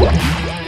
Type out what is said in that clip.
Whoa.